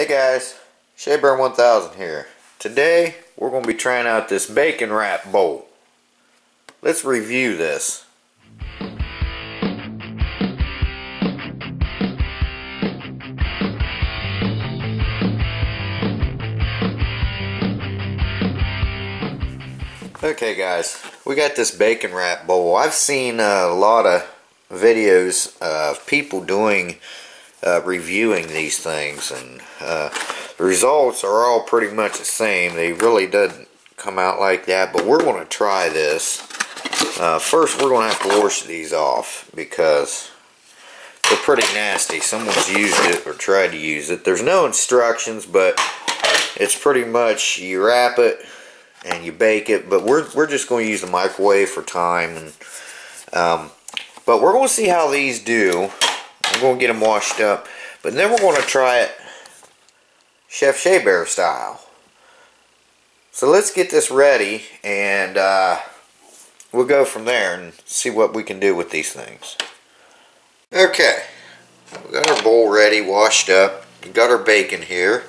Hey guys, Shabear 1000 here. Today we're going to be trying out this bacon wrap bowl. Let's review this. Okay guys, we got this bacon wrap bowl. I've seen a lot of videos of people doing uh, reviewing these things and uh, the results are all pretty much the same. They really doesn't come out like that but we're going to try this. Uh, first we're going to have to wash these off because they're pretty nasty. Someone's used it or tried to use it. There's no instructions but it's pretty much you wrap it and you bake it but we're, we're just going to use the microwave for time and um, but we're going to see how these do I'm going to get them washed up. But then we're going to try it Chef Shabear style. So let's get this ready and uh, we'll go from there and see what we can do with these things. Okay, we got our bowl ready, washed up. We got our bacon here.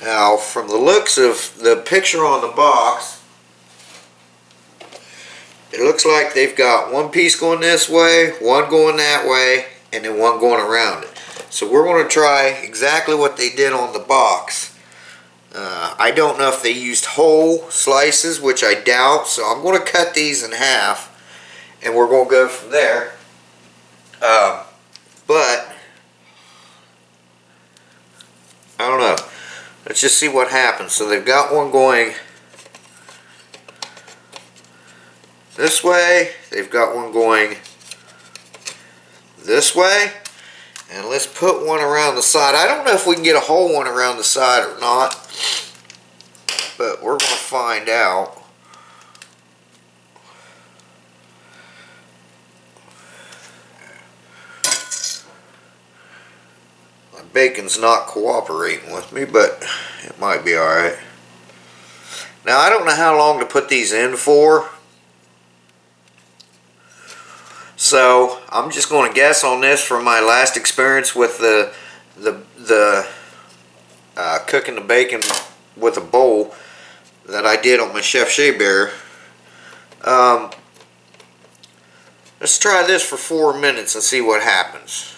Now, from the looks of the picture on the box, it looks like they've got one piece going this way, one going that way, and then one going around it. So we're going to try exactly what they did on the box. Uh, I don't know if they used whole slices, which I doubt, so I'm going to cut these in half, and we're going to go from there. Um, but, I don't know. Let's just see what happens. So they've got one going this way. They've got one going this way. And let's put one around the side. I don't know if we can get a whole one around the side or not. But we're going to find out. My bacon's not cooperating with me, but it might be alright. Now, I don't know how long to put these in for. So I'm just going to guess on this from my last experience with the the the uh, cooking the bacon with a bowl that I did on my Chef Shabear. Um, let's try this for four minutes and see what happens.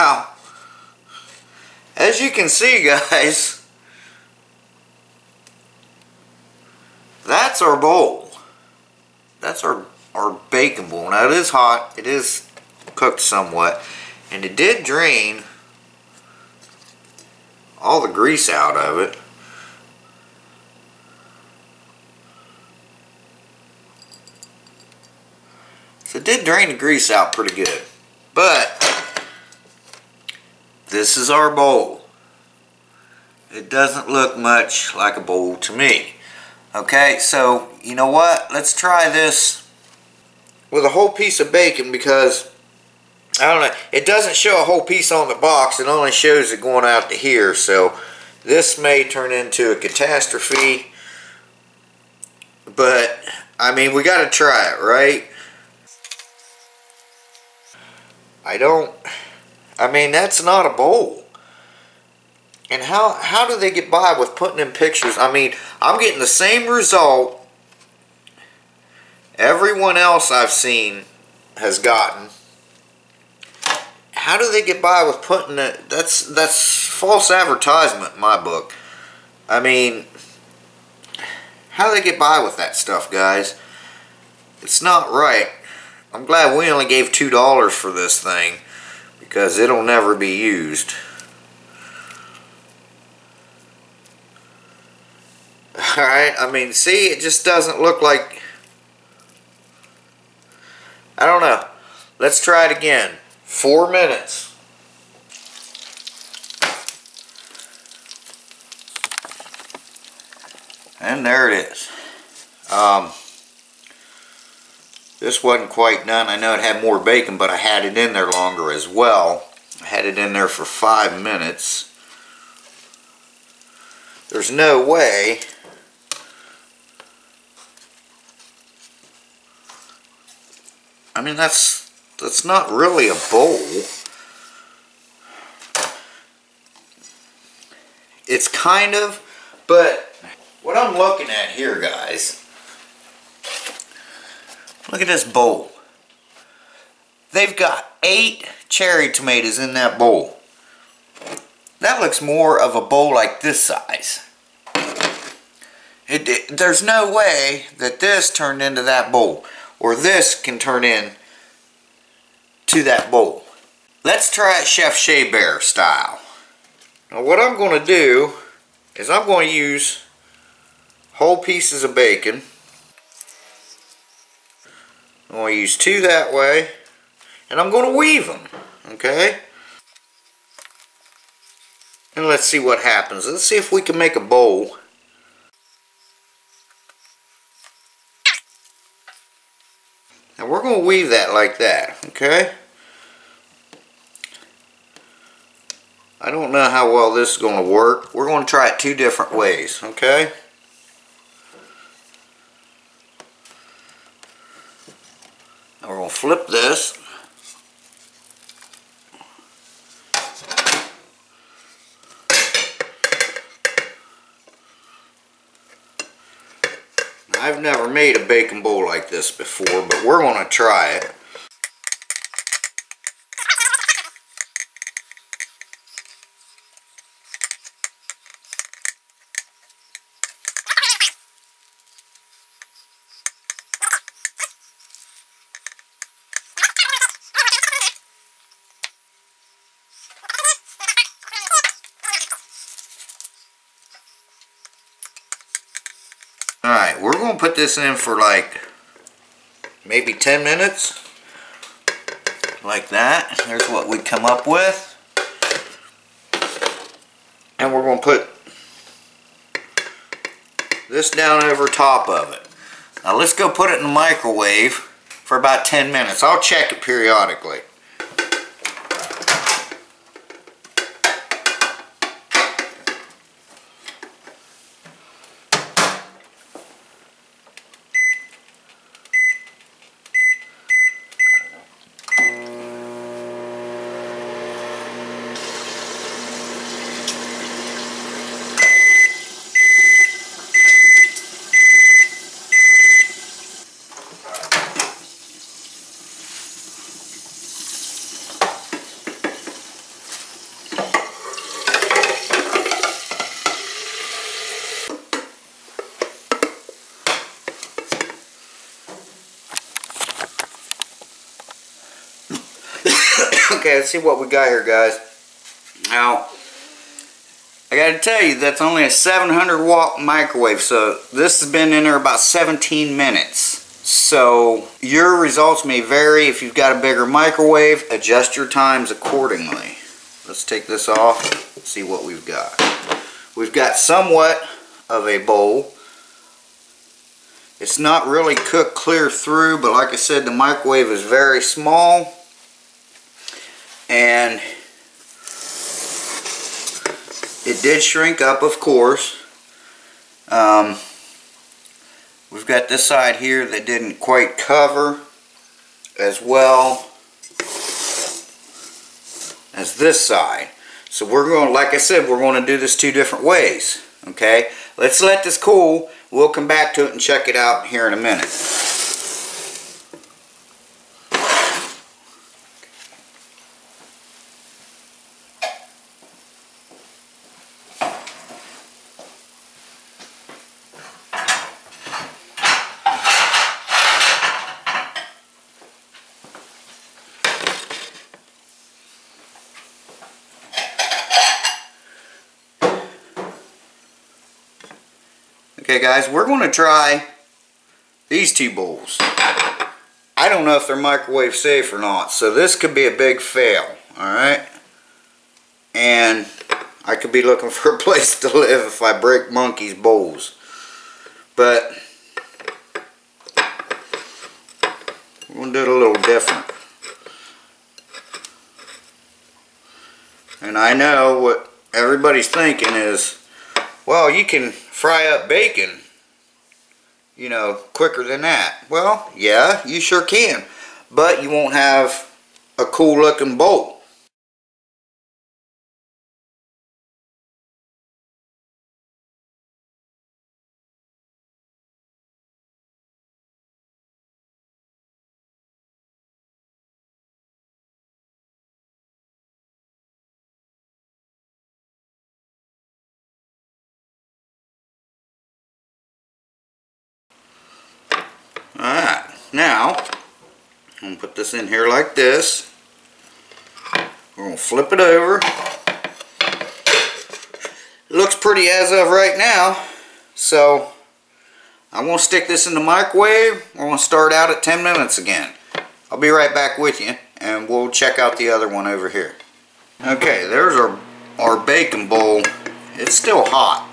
Now, as you can see guys, that's our bowl. That's our, our bacon bowl. Now it is hot, it is cooked somewhat, and it did drain all the grease out of it. So it did drain the grease out pretty good. But this is our bowl. It doesn't look much like a bowl to me. Okay, so you know what? Let's try this with a whole piece of bacon because I don't know. It doesn't show a whole piece on the box. It only shows it going out to here. So this may turn into a catastrophe. But, I mean, we got to try it, right? I don't... I mean, that's not a bowl. And how, how do they get by with putting in pictures? I mean, I'm getting the same result everyone else I've seen has gotten. How do they get by with putting it? That's, that's false advertisement in my book. I mean, how do they get by with that stuff, guys? It's not right. I'm glad we only gave $2 for this thing because it'll never be used. Alright, I mean, see, it just doesn't look like... I don't know. Let's try it again. Four minutes. And there it is. Um, this wasn't quite done. I know it had more bacon, but I had it in there longer as well. I had it in there for five minutes. There's no way I mean that's that's not really a bowl. It's kind of, but what I'm looking at here, guys, look at this bowl. They've got eight cherry tomatoes in that bowl. That looks more of a bowl like this size. It, it, there's no way that this turned into that bowl, or this can turn in to that bowl. Let's try it Chef Shabear style. Now what I'm going to do is I'm going to use whole pieces of bacon. I'm going to use two that way and I'm going to weave them. Okay? And let's see what happens. Let's see if we can make a bowl. And we're going to weave that like that. Okay? I don't know how well this is going to work. We're going to try it two different ways, okay? Going to flip this. I've never made a bacon bowl like this before, but we're going to try it. Alright, we're going to put this in for like maybe 10 minutes. Like that. There's what we come up with. And we're going to put this down over top of it. Now let's go put it in the microwave for about 10 minutes. I'll check it periodically. Okay, let's see what we got here, guys. Now, I got to tell you, that's only a 700 watt microwave, so this has been in there about 17 minutes. So, your results may vary. If you've got a bigger microwave, adjust your times accordingly. Let's take this off, see what we've got. We've got somewhat of a bowl. It's not really cooked clear through, but like I said, the microwave is very small and it did shrink up of course. Um, we've got this side here that didn't quite cover as well as this side. So we're going like I said we're going to do this two different ways okay? Let's let this cool. We'll come back to it and check it out here in a minute Okay guys, we're going to try these two bowls. I don't know if they're microwave safe or not, so this could be a big fail, alright? And I could be looking for a place to live if I break Monkey's bowls. but we're going to do it a little different. And I know what everybody's thinking is, well, you can fry up bacon, you know, quicker than that. Well, yeah, you sure can. But you won't have a cool looking bolt. To put this in here like this. We're to flip it over. It looks pretty as of right now. So, I'm to stick this in the microwave. We're to start out at 10 minutes again. I'll be right back with you and we'll check out the other one over here. Okay, there's our, our bacon bowl. It's still hot.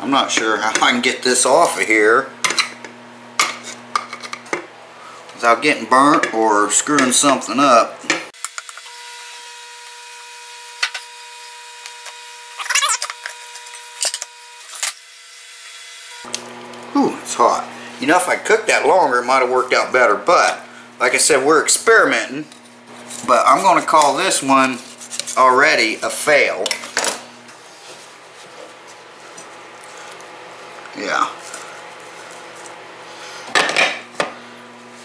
I'm not sure how I can get this off of here without getting burnt or screwing something up. Ooh, it's hot. You know, if I cooked that longer, it might have worked out better. But, like I said, we're experimenting. But I'm going to call this one already a fail. Yeah.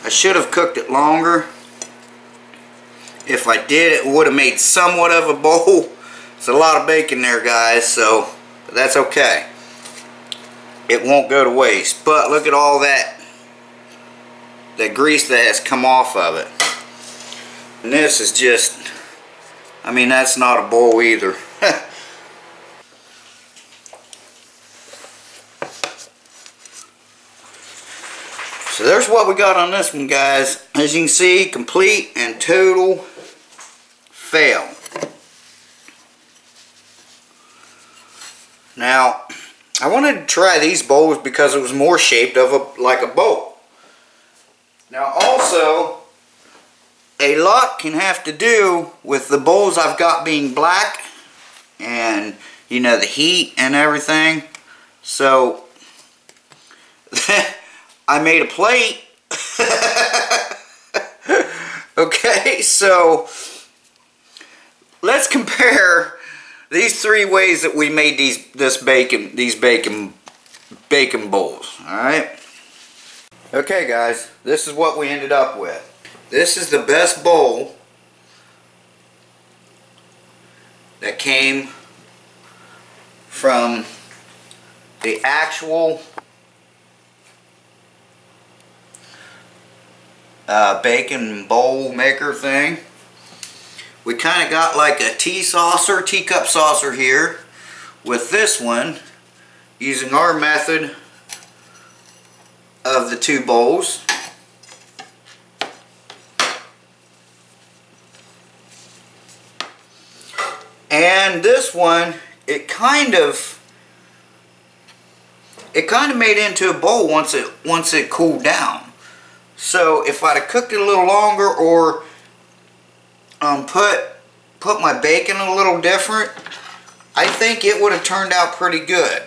I should have cooked it longer. If I did, it would have made somewhat of a bowl. It's a lot of bacon there, guys, so that's okay. It won't go to waste. But look at all that, that grease that has come off of it. And this is just, I mean, that's not a bowl either. So there's what we got on this one, guys. As you can see, complete and total fail. Now, I wanted to try these bowls because it was more shaped of a like a bowl. Now also, a lot can have to do with the bowls I've got being black and you know the heat and everything. So I made a plate. okay, so let's compare these three ways that we made these this bacon these bacon bacon bowls. All right. Okay, guys, this is what we ended up with. This is the best bowl that came from the actual uh, bacon bowl maker thing. We kind of got like a tea saucer, teacup saucer here with this one using our method of the two bowls. And this one, it kind of it kind of made into a bowl once it once it cooled down. So if I'd have cooked it a little longer or um, put put my bacon a little different, I think it would have turned out pretty good.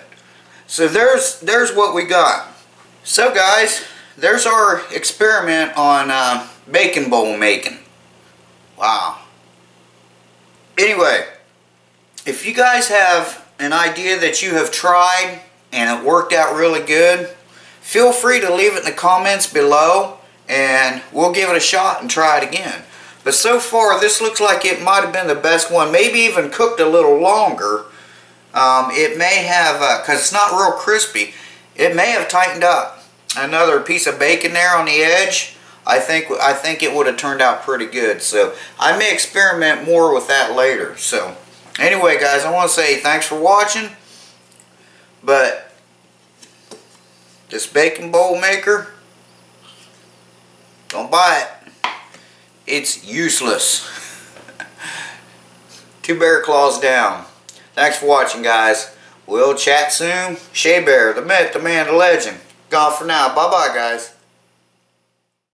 So there's there's what we got. So guys, there's our experiment on uh, bacon bowl making. Wow. Anyway, if you guys have an idea that you have tried and it worked out really good, feel free to leave it in the comments below and we'll give it a shot and try it again. But so far, this looks like it might have been the best one. Maybe even cooked a little longer. Um, it may have, because uh, it's not real crispy, it may have tightened up. Another piece of bacon there on the edge. I think I think it would have turned out pretty good. So I may experiment more with that later. So anyway, guys, I want to say thanks for watching. But this bacon bowl maker don't buy it. It's useless. Two bear claws down. Thanks for watching, guys. We'll chat soon. Shabear, the myth, the man, the legend. Gone for now. Bye bye, guys.